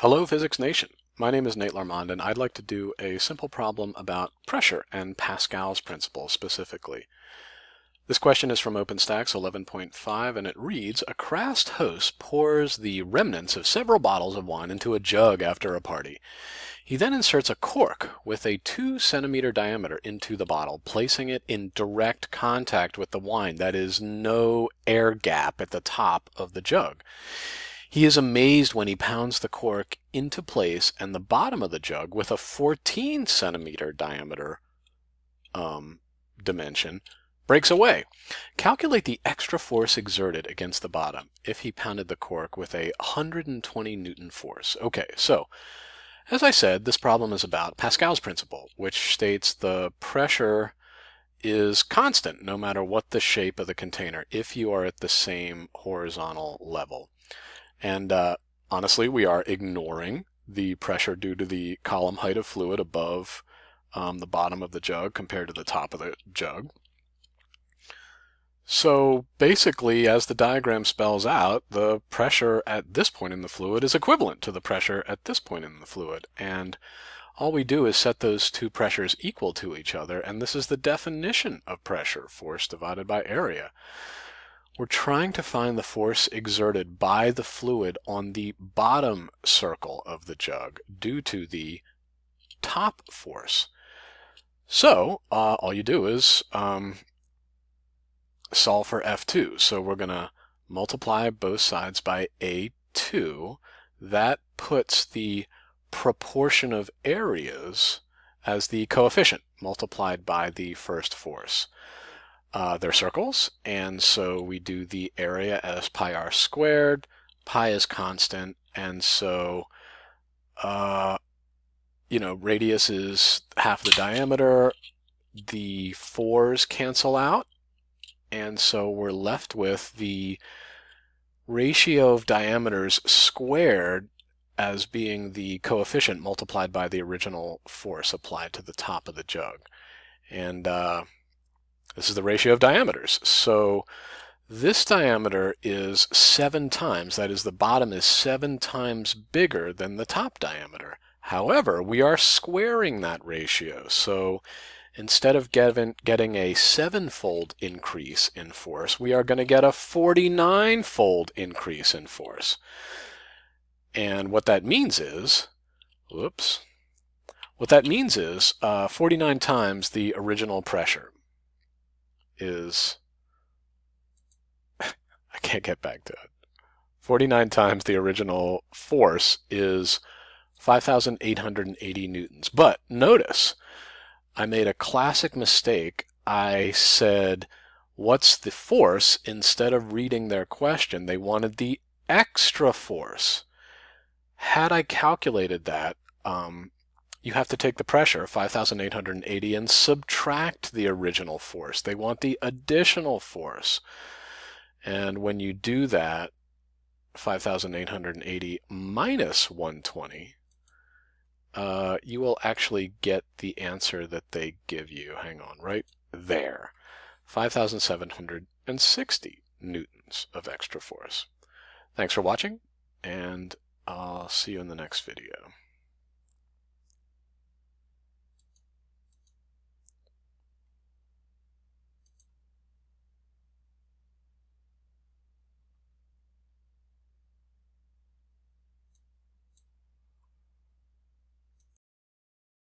Hello Physics Nation. My name is Nate L'Armand and I'd like to do a simple problem about pressure and Pascal's principle specifically. This question is from OpenStax 11.5 and it reads, A crassed host pours the remnants of several bottles of wine into a jug after a party. He then inserts a cork with a 2 centimeter diameter into the bottle, placing it in direct contact with the wine, that is, no air gap at the top of the jug. He is amazed when he pounds the cork into place and the bottom of the jug with a 14 centimeter diameter um, dimension breaks away. Calculate the extra force exerted against the bottom if he pounded the cork with a 120 Newton force. Okay, so as I said, this problem is about Pascal's principle, which states the pressure is constant no matter what the shape of the container if you are at the same horizontal level. And uh, honestly, we are ignoring the pressure due to the column height of fluid above um, the bottom of the jug compared to the top of the jug. So basically, as the diagram spells out, the pressure at this point in the fluid is equivalent to the pressure at this point in the fluid. And all we do is set those two pressures equal to each other, and this is the definition of pressure, force divided by area. We're trying to find the force exerted by the fluid on the bottom circle of the jug due to the top force. So uh, all you do is um, solve for F2. So we're going to multiply both sides by A2. That puts the proportion of areas as the coefficient multiplied by the first force. Uh, they're circles, and so we do the area as pi r squared. Pi is constant, and so, uh, you know, radius is half the diameter. The fours cancel out, and so we're left with the ratio of diameters squared as being the coefficient multiplied by the original force applied to the top of the jug. And uh, this is the ratio of diameters. So this diameter is seven times, that is the bottom is seven times bigger than the top diameter. However, we are squaring that ratio. So instead of getting, a sevenfold increase in force, we are going to get a 49-fold increase in force. And what that means is, whoops, what that means is uh, 49 times the original pressure is, I can't get back to it. 49 times the original force is 5,880 newtons. But notice, I made a classic mistake. I said, what's the force? Instead of reading their question, they wanted the extra force. Had I calculated that, um, you have to take the pressure, 5,880, and subtract the original force. They want the additional force. And when you do that, 5,880 minus 120, uh, you will actually get the answer that they give you. Hang on, right there. 5,760 newtons of extra force. Thanks for watching, and I'll see you in the next video.